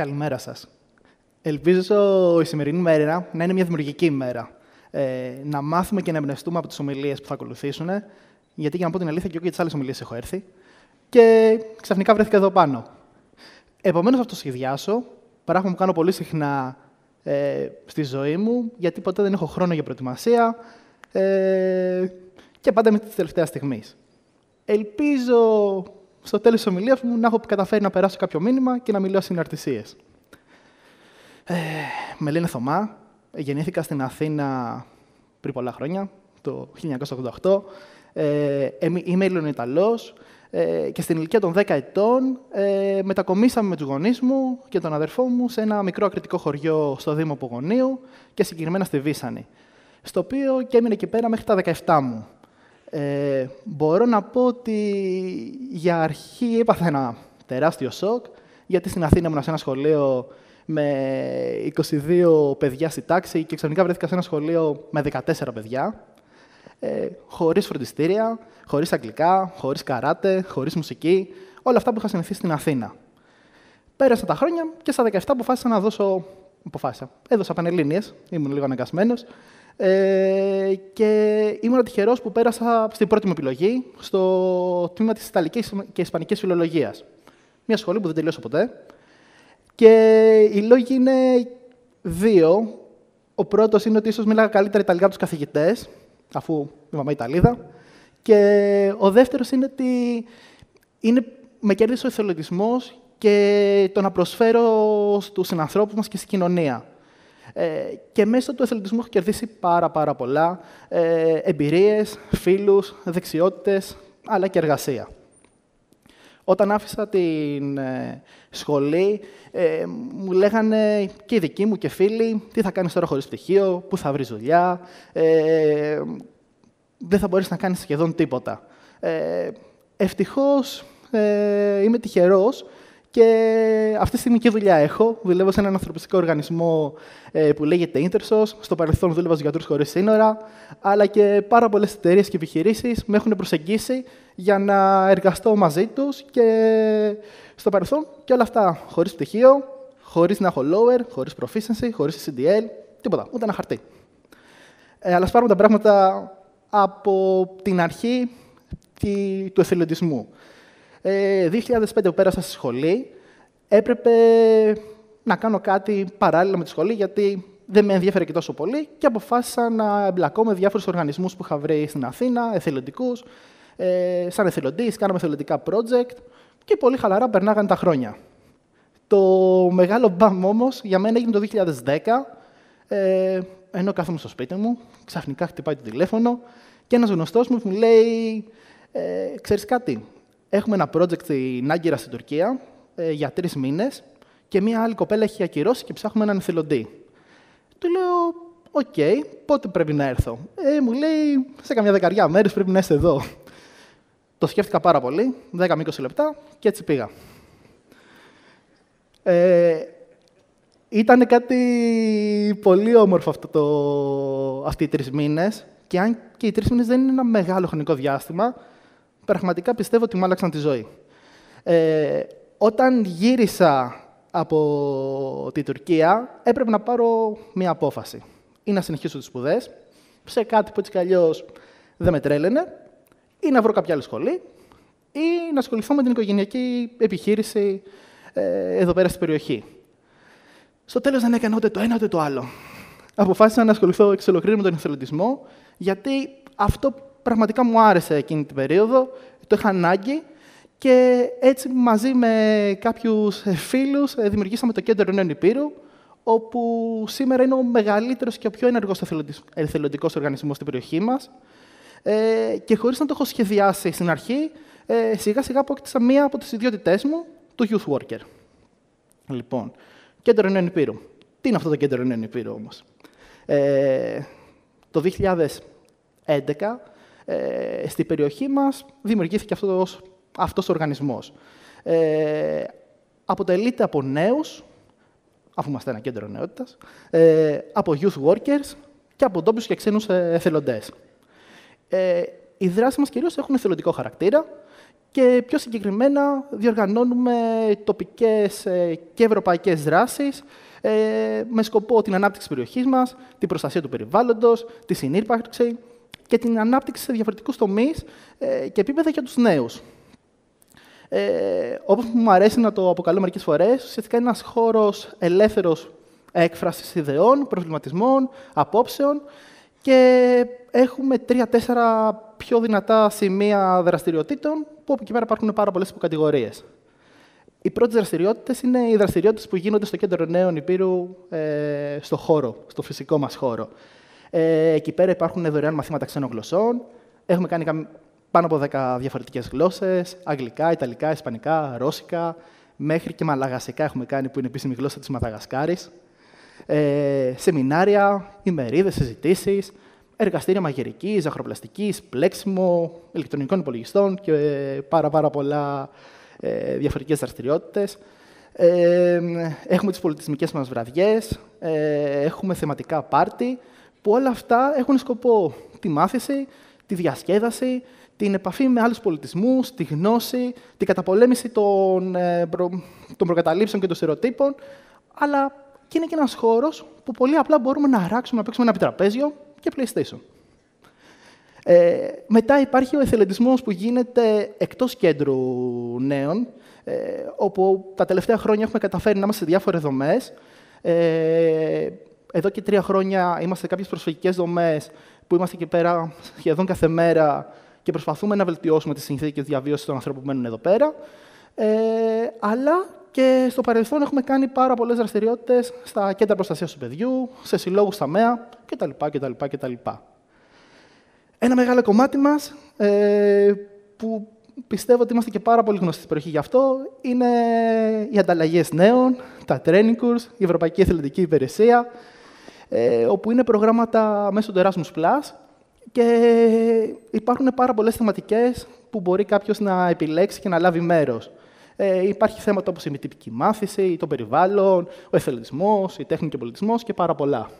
Καλημέρα σας. Ελπίζω η σημερινή μέρα να είναι μια δημιουργική ημέρα. Ε, να μάθουμε και να εμπνευστούμε από τις ομιλίες που θα ακολουθήσουν. Γιατί για να πω την αλήθεια, και εγώ για τις άλλες ομιλίες έχω έρθει. Και ξαφνικά βρέθηκα εδώ πάνω. Επομένως, αυτό σχεδιάσω. Πράγμα που κάνω πολύ συχνά ε, στη ζωή μου, γιατί ποτέ δεν έχω χρόνο για προετοιμασία. Ε, και πάντα με της τελευταίας στιγμής. Ελπίζω στο τέλος της ομιλίας μου να έχω καταφέρει να περάσω κάποιο μήνυμα και να μιλήσω συναρτησίες. Ε, με λένε Θωμά. Γεννήθηκα στην Αθήνα πριν πολλά χρόνια, το 1988. Ε, είμαι Ελληνοϊταλός ε, και στην ηλικία των 10 ετών ε, μετακομίσαμε με τους γονείς μου και τον αδερφό μου σε ένα μικρό ακριτικό χωριό στο Δήμο Πογονίου και συγκεκριμένα στη Βίσανη, στο οποίο και έμεινε εκεί πέρα μέχρι τα 17 μου. Ε, μπορώ να πω ότι για αρχή έπαθα ένα τεράστιο σοκ, γιατί στην Αθήνα ήμουν σε ένα σχολείο με 22 παιδιά στη τάξη και ξαφνικά βρέθηκα σε ένα σχολείο με 14 παιδιά, ε, χωρίς φροντιστήρια, χωρίς αγγλικά, χωρίς καράτε, χωρίς μουσική, όλα αυτά που είχα συνηθίσει στην Αθήνα. Πέρασαν τα χρόνια και στα 17 αποφάσισα να δώσω. Αποφάσισα. Έδωσα πανελλήνιες, ήμουν λίγο αναγκασμένος. Ε, και ήμουν τυχερός που πέρασα στην πρώτη μου επιλογή στο τμήμα της Ιταλικής και Ισπανικής Φιλολογίας. Μια σχολή που δεν τελείωσα ποτέ. Και οι λόγοι είναι δύο. Ο πρώτος είναι ότι ίσως μίλαγα καλύτερα Ιταλικά από τους καθηγητές, αφού η μαμά Ιταλίδα. Και ο δεύτερος είναι ότι είναι, με κέρδισε ο εθελοντισμός και το να προσφέρω στους συνανθρώπους μας και στην κοινωνία. Ε, και μέσω του εθελοντισμού έχω κερδίσει πάρα, πάρα πολλά ε, εμπειρίες, φίλους, δεξιότητες, αλλά και εργασία. Όταν άφησα την ε, σχολή, ε, μου λέγανε και οι δικοί μου και φίλοι τι θα κάνεις τώρα χωρίς πτυχίο, πού θα βρεις δουλειά, ε, δεν θα μπορείς να κάνεις σχεδόν τίποτα. Ε, ευτυχώς ε, είμαι τυχερός και αυτή τη στιγμή και δουλειά έχω. Δουλεύω σε έναν ανθρωπιστικό οργανισμό ε, που λέγεται Intersos. Στο παρελθόν δούλευα στους γιατρούς χωρίς σύνορα. Αλλά και πάρα πολλές εταιρείες και επιχειρήσεις με έχουν προσεγγίσει για να εργαστώ μαζί τους. Και στο παρελθόν και όλα αυτά χωρίς πτυχίο, χωρίς να έχω lower, χωρίς proficiency, χωρίς CDL, τίποτα, ούτε ένα χαρτί. Ε, αλλά πάρουμε τα πράγματα από την αρχή του εθελοντισμού. 2005 ε, που πέρασα στη σχολή, έπρεπε να κάνω κάτι παράλληλα με τη σχολή, γιατί δεν με ενδιαφέρε και τόσο πολύ και αποφάσισα να εμπλακώ με διάφορους οργανισμούς που είχα βρει στην Αθήνα, εθελοντικούς. Ε, σαν εθελοντής, κάναμε εθελοντικά project και πολύ χαλαρά περνάγανε τα χρόνια. Το μεγάλο μπαμ όμως για μένα έγινε το 2010, ε, ενώ κάθομαι στο σπίτι μου, ξαφνικά χτυπάει το τηλέφωνο και ένας γνωστός μου μου λέει ε, «Ξέρεις κάτι, Έχουμε ένα project στην Άγκυρα στην Τουρκία ε, για τρεις μήνες και μία άλλη κοπέλα έχει ακυρώσει και ψάχνουμε έναν εθελοντή. Του λέω, OK, okay, πότε πρέπει να έρθω; Ε, μου λέει, σε καμιά δεκαριά μέρες πρέπει να είστε εδώ. Το σκέφτηκα πάρα πολύ, 10 με 20 λεπτά και έτσι πήγα. Ε, ήταν κάτι πολύ όμορφο αυτό το, αυτοί οι τρεις μήνες. Και αν και οι τρεις μήνες δεν είναι ένα μεγάλο χρονικό διάστημα, πραγματικά πιστεύω ότι μου άλλαξαν τη ζωή. Ε, όταν γύρισα από τη Τουρκία, έπρεπε να πάρω μία απόφαση. Ή να συνεχίσω τις σπουδές σε κάτι που έτσι κι αλλιώς δεν με τρέλαινε, ή να βρω κάποια άλλη σχολή, ή να ασχοληθώ με την οικογενειακή επιχείρηση ε, εδώ πέρα στην περιοχή. Στο τέλος δεν έκανα ούτε το ένα ούτε το άλλο. Αποφάσισα να ασχοληθώ εξ ολοκλήρου με τον εθελοντισμό, γιατί αυτό πραγματικά μου άρεσε εκείνη την περίοδο, το είχα ανάγκη και έτσι μαζί με κάποιους φίλους ε, δημιουργήσαμε το Κέντρο Νέων Υπήρου, όπου σήμερα είναι ο μεγαλύτερος και ο πιο ενεργός εθελοντικός οργανισμός στην περιοχή μας. Ε, και χωρίς να το έχω σχεδιάσει στην αρχή, ε, σιγά σιγά απόκτησα μία από τις ιδιότητές μου, το Youth Worker. Λοιπόν, Κέντρο Νέων Υπήρου. Τι είναι αυτό το Κέντρο Νέων Υπήρου όμως; Ε, το 2011 ε, στην περιοχή μας δημιουργήθηκε αυτός, αυτός ο οργανισμός. Ε, αποτελείται από νέους, αφού είμαστε ένα κέντρο νεότητας, ε, από youth workers και από ντόπιους και ξένους ε, εθελοντές. Ε, οι δράσεις μας κυρίως έχουν εθελοντικό χαρακτήρα και πιο συγκεκριμένα διοργανώνουμε τοπικές ε, και ευρωπαϊκές δράσεις ε, με σκοπό την ανάπτυξη της περιοχής μας, την προστασία του περιβάλλοντος, τη συνύπαρξη και την ανάπτυξη σε διαφορετικούς τομείς ε, και επίπεδα για τους νέους. Ε, όπως μου αρέσει να το αποκαλώ μερικές φορές, ουσιαστικά είναι ένας χώρος ελεύθερος έκφρασης ιδεών, προβληματισμών, απόψεων και έχουμε τρία-τέσσερα πιο δυνατά σημεία δραστηριοτήτων, που από εκεί πέρα υπάρχουν πάρα πολλές υποκατηγορίες. Οι πρώτες δραστηριότητες είναι οι δραστηριότητες που γίνονται στο κέντρο νέων Υπήρου, ε, στο χώρο, στο φυσικό μας χώρο. Ε, εκεί πέρα υπάρχουν δωρεάν μαθήματα ξένων γλωσσών. Έχουμε κάνει πάνω από 10 διαφορετικές γλώσσες: αγγλικά, ιταλικά, ισπανικά, ρώσικα, μέχρι και μαλαγασικά έχουμε κάνει, που είναι επίσημη γλώσσα της Μαδαγασκάρης. Ε, σεμινάρια, ημερίδες, συζητήσεις εργαστήρια μαγειρικής, ζαχροπλαστικής, πλέξιμο, ηλεκτρονικών υπολογιστών και πάρα, πάρα πολλά ε, διαφορετικές δραστηριότητες. Ε, έχουμε τις πολιτισμικές μας βραδιές, ε, έχουμε θεματικά πάρτι, που όλα αυτά έχουν σκοπό τη μάθηση, τη διασκέδαση, την επαφή με άλλους πολιτισμούς, τη γνώση, την καταπολέμηση των, ε, προ, των προκαταλήψεων και των στερεοτύπων, αλλά και είναι και ένας χώρος που πολύ απλά μπορούμε να αράξουμε, να παίξουμε ένα επιτραπέζιο και PlayStation. Ε, μετά υπάρχει ο εθελοντισμός που γίνεται εκτός κέντρου νέων, ε, όπου τα τελευταία χρόνια έχουμε καταφέρει να είμαστε σε διάφορες δομές. Ε, εδώ και τρία χρόνια είμαστε σε κάποιες προσφυγικές δομές που είμαστε εκεί πέρα σχεδόν κάθε μέρα και προσπαθούμε να βελτιώσουμε τις συνθήκες διαβίωσης των ανθρώπων που μένουν εδώ πέρα. Ε, αλλά και στο παρελθόν έχουμε κάνει πάρα πολλές δραστηριότητες στα κέντρα προστασίας του παιδιού, σε συλλόγους στα ΜΕΑ κτλ. κτλ, κτλ. Ένα μεγάλο κομμάτι μας, ε, που πιστεύω ότι είμαστε και πάρα πολύ γνωστοί στην περιοχή γι' αυτό, είναι οι ανταλλαγές νέων, τα training course, η Ευρωπαϊκή Εθελοντική Υπηρεσία, ε, όπου είναι προγράμματα μέσω του Erasmus Plus και υπάρχουν πάρα πολλές θεματικές που μπορεί κάποιος να επιλέξει και να λάβει μέρος. Ε, υπάρχει θέματα όπως η μη τυπική μάθηση, το περιβάλλον, ο εθελοντισμός, η τέχνη και ο πολιτισμός και πάρα πολλά.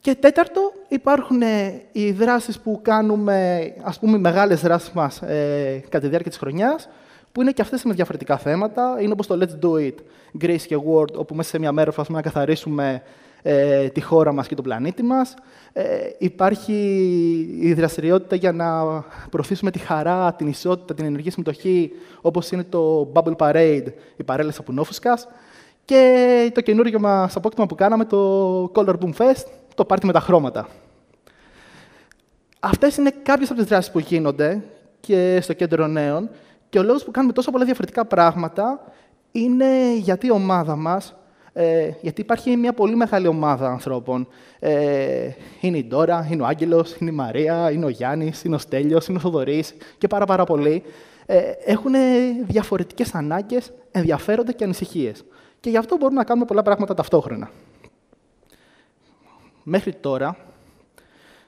Και τέταρτο, υπάρχουν ε, οι δράσεις που κάνουμε, ας πούμε, οι μεγάλες δράσεις μας ε, κατά τη διάρκεια της χρονιάς, που είναι και αυτές με διαφορετικά θέματα. Είναι όπως το Let's Do It, Grace και Word, όπου μέσα σε μια μέρα προσπαθούμε να καθαρίσουμε ε, τη χώρα μας και τον πλανήτη μας. Ε, υπάρχει η δραστηριότητα για να προωθήσουμε τη χαρά, την ισότητα, την ενεργή συμμετοχή, όπως είναι το Bubble Parade, η παρέλαση Απουνόφουσκας. Και το καινούργιο μας απόκτημα που κάναμε, το Color Boom Fest, το πάρτι με τα χρώματα. Αυτές είναι κάποιες από τις δράσεις που γίνονται και στο κέντρο νέων και ο λόγος που κάνουμε τόσο πολλά διαφορετικά πράγματα είναι γιατί η ομάδα μας, ε, γιατί υπάρχει μια πολύ μεγάλη ομάδα ανθρώπων. Ε, είναι η Ντόρα, είναι ο Άγγελος, είναι η Μαρία, είναι ο Γιάννης, είναι ο Στέλιος, είναι ο Θοδωρής και πάρα πάρα πολλοί. Ε, έχουν διαφορετικές ανάγκες, ενδιαφέροντα και ανησυχίες. Και γι' αυτό μπορούμε να κάνουμε πολλά πράγματα ταυτόχρονα μέχρι τώρα,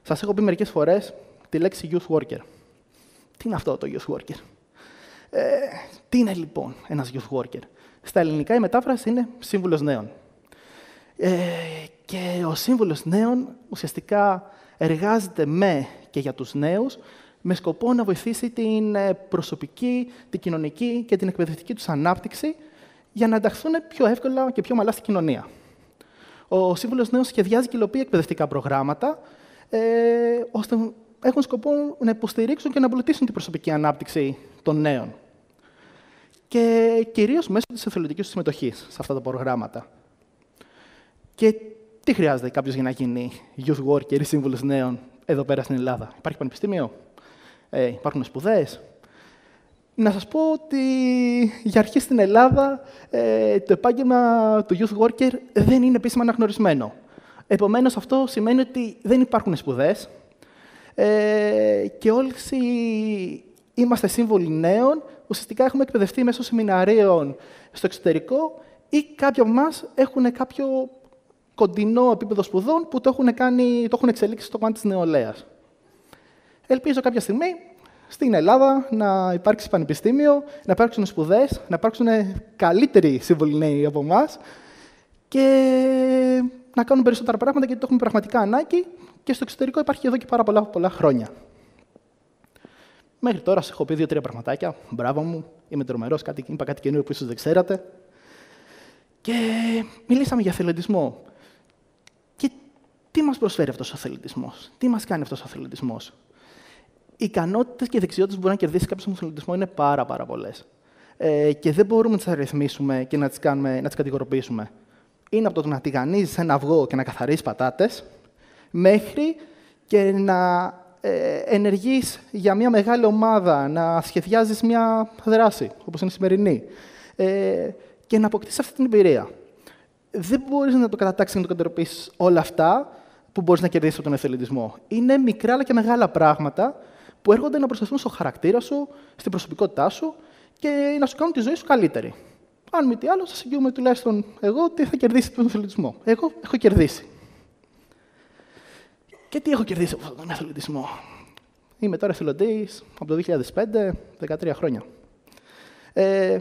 σας έχω πει μερικές φορές τη λέξη youth worker. Τι είναι αυτό το youth worker; Ε, τι είναι λοιπόν ένας youth worker; Στα ελληνικά η μετάφραση είναι σύμβουλος νέων. Ε, και ο σύμβουλος νέων ουσιαστικά εργάζεται με και για τους νέους με σκοπό να βοηθήσει την ε, προσωπική, την κοινωνική και την εκπαιδευτική τους ανάπτυξη για να ενταχθούν πιο εύκολα και πιο μαλά στην κοινωνία. Ο Σύμβουλος Νέων σχεδιάζει και υλοποιεί εκπαιδευτικά προγράμματα, ε, ώστε έχουν σκοπό να υποστηρίξουν και να εμπλουτίσουν την προσωπική ανάπτυξη των νέων. Και κυρίως μέσω της εθελοντικής του συμμετοχής σε αυτά τα προγράμματα. Και τι χρειάζεται κάποιος για να γίνει youth worker ή σύμβουλος νέων εδώ πέρα στην Ελλάδα; Υπάρχει πανεπιστήμιο, ε, υπάρχουν σπουδέ, να σας πω ότι για αρχή στην Ελλάδα ε, το επάγγελμα του youth worker δεν είναι επίσημα αναγνωρισμένο. Επομένως, αυτό σημαίνει ότι δεν υπάρχουν σπουδές ε, και όλοι είμαστε σύμβολοι νέων, ουσιαστικά έχουμε εκπαιδευτεί μέσω σεμιναρίων στο εξωτερικό ή κάποιοι από εμάς έχουν κάποιο κοντινό επίπεδο σπουδών που το έχουν, κάνει, το έχουν εξελίξει στο κομμάτι της νεολαίας. Ελπίζω κάποια στιγμή στην Ελλάδα να υπάρξει πανεπιστήμιο, να υπάρξουν σπουδές, να υπάρξουν καλύτεροι σύμβολοι νέοι από εμάς και να κάνουν περισσότερα πράγματα γιατί το έχουμε πραγματικά ανάγκη και στο εξωτερικό υπάρχει εδώ και πάρα πολλά, πολλά χρόνια. Μέχρι τώρα σας έχω πει δύο-τρία πραγματάκια. Μπράβο μου, είμαι τρομερός, κάτι, είπα κάτι καινούριο που ίσως δεν ξέρατε. Και μιλήσαμε για αθλητισμό. Και τι μας προσφέρει αυτός ο αθλητισμός, τι μας κάνει αυτός ο αθλητισμός; Οι ικανότητες και οι δεξιότητες που μπορεί να κερδίσει κάποιος στον αθλητισμό είναι πάρα, πάρα πολλές. Ε, και δεν μπορούμε να τις αριθμίσουμε και να τις κατηγοροποιήσουμε. Είναι από το να τηγανίζεις ένα αυγό και να καθαρίσει πατάτες, μέχρι και να ε, ενεργείς για μια μεγάλη ομάδα, να σχεδιάζεις μια δράση, όπως είναι η σημερινή, ε, και να αποκτήσεις αυτή την εμπειρία. Δεν μπορείς να το κατατάξεις και να το κατεροποιήσεις όλα αυτά που μπορείς να κερδίσεις από τον εθελοντισμό. Είναι μικρά αλλά και μεγάλα πράγματα που έρχονται να προσταθούν στο χαρακτήρα σου, στην προσωπικότητά σου και να σου κάνουν τη ζωή σου καλύτερη. Αν μη τι άλλο, σα εγγυούμε τουλάχιστον εγώ τι θα κερδίσει τον εθελοντισμό. Εγώ έχω κερδίσει. Και τι έχω κερδίσει από αυτόν τον αθλητισμό; Είμαι τώρα εθελοντής από το 2005, 13 χρόνια. Ε,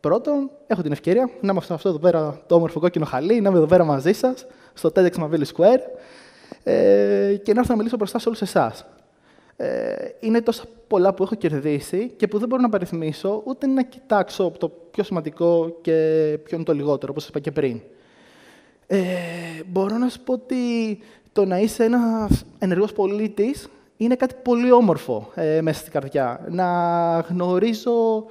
πρώτον, έχω την ευκαιρία να είμαι αυτό εδώ πέρα το όμορφο κόκκινο χαλί, να είμαι εδώ πέρα μαζί σας, στο TEDx Mavili Square ε, και να έρθω να μιλήσω μπροστά σε όλους εσάς. Ε, είναι τόσα πολλά που έχω κερδίσει και που δεν μπορώ να παριθμίσω, ούτε να κοιτάξω το πιο σημαντικό και ποιο είναι το λιγότερο, όπως είπα και πριν. Ε, μπορώ να σου πω ότι το να είσαι ένας ενεργός πολίτης είναι κάτι πολύ όμορφο ε, μέσα στην καρδιά. Να γνωρίζω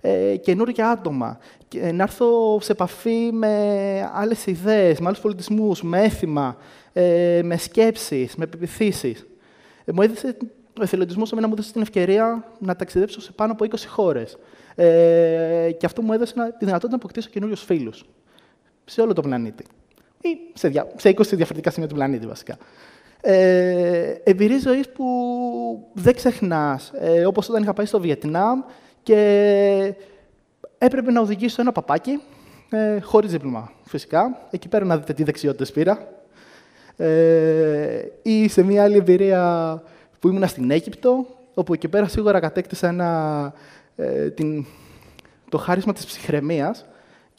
ε, καινούργια άτομα, και να έρθω σε επαφή με άλλες ιδέες, με άλλους πολιτισμούς, με έθιμα, ε, με σκέψεις, με επιπιθήσεις. Ε, μου έδειξε, ο εθελοντισμός εμένα μου έδωσε την ευκαιρία να ταξιδέψω σε πάνω από 20 χώρες. Ε, και αυτό μου έδωσε τη δυνατότητα να αποκτήσω καινούριους φίλους σε όλο τον πλανήτη ή σε, δια, σε 20 διαφορετικά σημεία του πλανήτη βασικά. Ε, Εμπειρίε ζωή που δεν ξεχνάς. Ε, Όπως όταν είχα πάει στο Βιετνάμ και έπρεπε να οδηγήσω ένα παπάκι, ε, χωρίς δίπλωμα φυσικά. Εκεί πέρα να δείτε τι δεξιότητες πήρα. Ε, ή σε μια άλλη εμπειρία που ήμουνα στην Αίγυπτο, όπου εκεί πέρα σίγουρα κατέκτησα ένα, ε, την, το χάρισμα της ψυχραιμίας,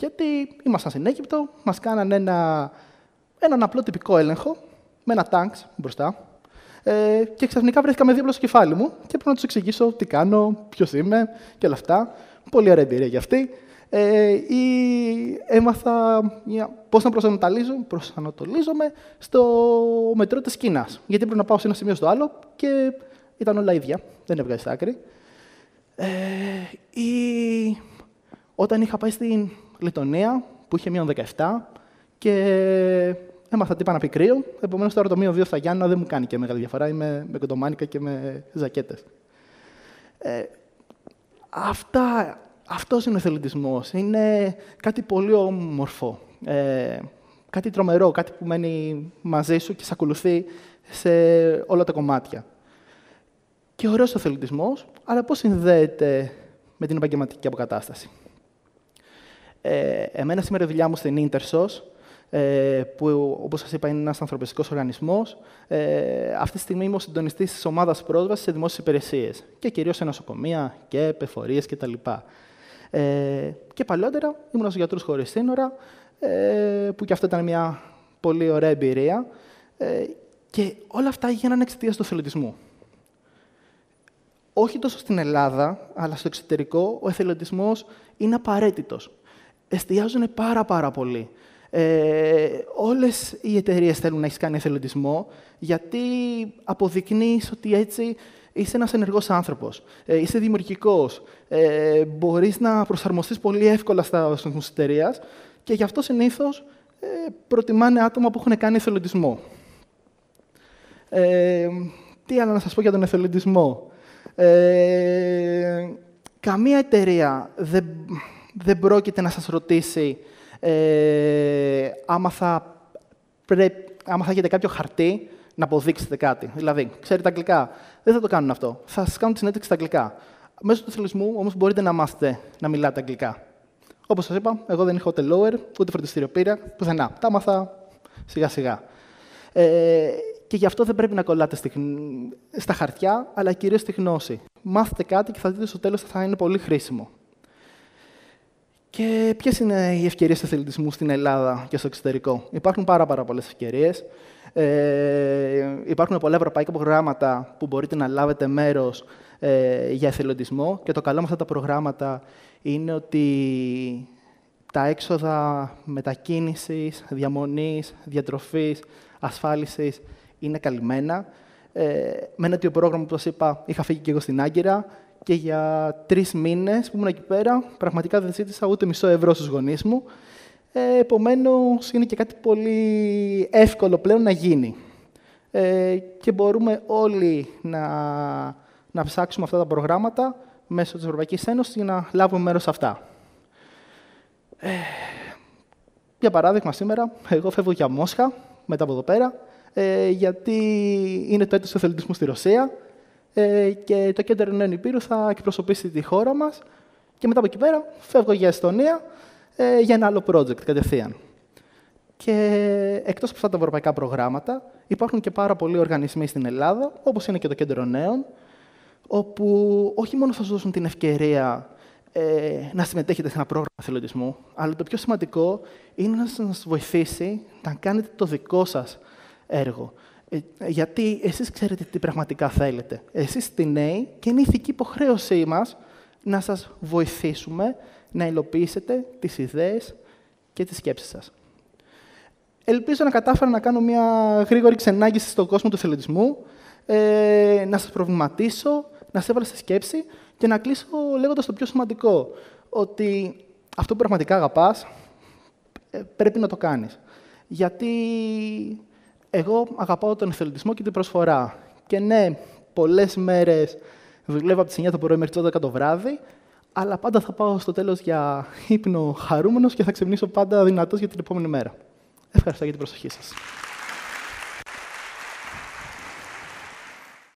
γιατί ήμασταν στην Αίγυπτο, μας κάνανε ένα, έναν απλό τυπικό έλεγχο, με ένα τάγκ μπροστά. Ε, και ξαφνικά βρέθηκα δίπλα στο κεφάλι μου και πρέπει να τους εξηγήσω τι κάνω, ποιος είμαι και όλα αυτά. Πολύ ωραία εμπειρία για αυτή. Ε, ή έμαθα πώς να προσανατολίζομαι στο μετρό της Κίνας. Γιατί πρέπει να πάω σε ένα σημείο στο άλλο και ήταν όλα ίδια. Δεν έβγαζε άκρη. Ε, ή όταν είχα πάει στην Λετωνία, που είχε μείον 17, και έμαθα τι είπα να πει κρύο. Επομένως, τώρα το μείον 2 στα Γιάννα δεν μου κάνει και μεγάλη διαφορά. Είμαι με κοντομάνικα και με ζακέτες. Ε, αυτά, αυτός είναι ο εθελοντισμός. Είναι κάτι πολύ όμορφο. Ε, κάτι τρομερό, κάτι που μένει μαζί σου και σε ακολουθεί σε όλα τα κομμάτια. Και ωραίος ο εθελοντισμός, αλλά πώς συνδέεται με την επαγγελματική αποκατάσταση. Ε, εμένα σήμερα η δουλειά μου στην Intersos, ε, που όπως σας είπα είναι ένας ανθρωπιστικός οργανισμός. Ε, αυτή τη στιγμή είμαι ο συντονιστής της ομάδας πρόσβασης σε δημόσιες υπηρεσίες και κυρίως σε νοσοκομεία και πεφορίες κτλ. Ε, και παλιότερα ήμουν στους γιατρούς χωρίς σύνορα, ε, που και αυτό ήταν μια πολύ ωραία εμπειρία. Ε, και όλα αυτά έγιναν εξαιτίας του εθελοντισμού. Όχι τόσο στην Ελλάδα, αλλά στο εξωτερικό, ο εθελοντισμός είναι απαραίτητος εστιάζουν πάρα πάρα πολύ. Ε, όλες οι εταιρείες θέλουν να έχεις κάνει εθελοντισμό, γιατί αποδεικνύεις ότι έτσι είσαι ένας ενεργός άνθρωπος, ε, είσαι δημιουργικός, ε, μπορείς να προσαρμοστείς πολύ εύκολα στα στόχους εταιρείας και γι' αυτό συνήθως ε, προτιμάνε άτομα που έχουν κάνει εθελοντισμό. Ε, τι άλλο να σας πω για τον εθελοντισμό; Ε, καμία εταιρεία δεν δεν πρόκειται να σας ρωτήσει ε, άμα, θα άμα θα έχετε κάποιο χαρτί να αποδείξετε κάτι. Δηλαδή, ξέρετε αγγλικά. Δεν θα το κάνουν αυτό. Θα σας κάνουν τη συνέντευξη στα αγγλικά. Μέσω του θελισμού όμως μπορείτε να μάθετε να μιλάτε αγγλικά. Όπως σας είπα, εγώ δεν είχα ούτε lower, ούτε φροντιστήριο πήρα, πουθενά. Τα έμαθα σιγά-σιγά. Ε, και γι' αυτό δεν πρέπει να κολλάτε στη, στα χαρτιά, αλλά κυρίως στη γνώση. Μάθετε κάτι και θα δείτε στο τέλος θα είναι πολύ χρήσιμο. Και ποιες είναι οι ευκαιρίες εθελοντισμού στην Ελλάδα και στο εξωτερικό; Υπάρχουν πάρα, πάρα πολλές ευκαιρίες. Ε, υπάρχουν πολλά ευρωπαϊκά προγράμματα που μπορείτε να λάβετε μέρος ε, για εθελοντισμό και το καλό με αυτά τα προγράμματα είναι ότι τα έξοδα μετακίνησης, διαμονής, διατροφής, ασφάλισης είναι καλυμμένα. Ε, με ένα τέτοιο πρόγραμμα, που σας είπα, είχα φύγει και εγώ στην Άγκυρα και για τρεις μήνες που ήμουν εκεί πέρα, πραγματικά δεν ζήτησα ούτε μισό ευρώ στους γονείς μου. Ε, Επομένως, είναι και κάτι πολύ εύκολο πλέον να γίνει. Ε, και μπορούμε όλοι να, να ψάξουμε αυτά τα προγράμματα μέσω της Ευρωπαϊκής Ένωσης για να λάβουμε μέρος σε αυτά. Ε, για παράδειγμα, σήμερα, εγώ φεύγω για Μόσχα, μετά από εδώ πέρα, ε, γιατί είναι το έτος του εθελοντισμού στη Ρωσία ε, και το Κέντρο Νέων Υπήρου θα εκπροσωπήσει τη χώρα μας και μετά από εκεί πέρα φεύγω για Εστονία ε, για ένα άλλο project κατευθείαν. Και εκτός από αυτά τα ευρωπαϊκά προγράμματα, υπάρχουν και πάρα πολλοί οργανισμοί στην Ελλάδα, όπως είναι και το Κέντρο Νέων, όπου όχι μόνο θα σας δώσουν την ευκαιρία ε, να συμμετέχετε σε ένα πρόγραμμα εθελοντισμού, αλλά το πιο σημαντικό είναι να σας βοηθήσει να κάνετε το δικό σας έργο. Ε, γιατί εσείς ξέρετε τι πραγματικά θέλετε. Εσείς είστε νέοι και είναι η ηθική υποχρέωσή μας να σας βοηθήσουμε να υλοποιήσετε τις ιδέες και τις σκέψεις σας. Ελπίζω να κατάφερα να κάνω μια γρήγορη ξενάγηση στον κόσμο του εθελοντισμού, ε, να σας προβληματίσω, να σας έβαλα στη σκέψη και να κλείσω λέγοντας το πιο σημαντικό, ότι αυτό που πραγματικά αγαπάς ε, πρέπει να το κάνεις. Γιατί εγώ αγαπάω τον εθελοντισμό και την προσφορά. Και ναι, πολλές μέρες δουλεύω από τις 9 το πρωί μέχρι τις 12 το βράδυ, αλλά πάντα θα πάω στο τέλος για ύπνο χαρούμενος και θα ξυπνήσω πάντα δυνατός για την επόμενη μέρα. Ευχαριστώ για την προσοχή σας.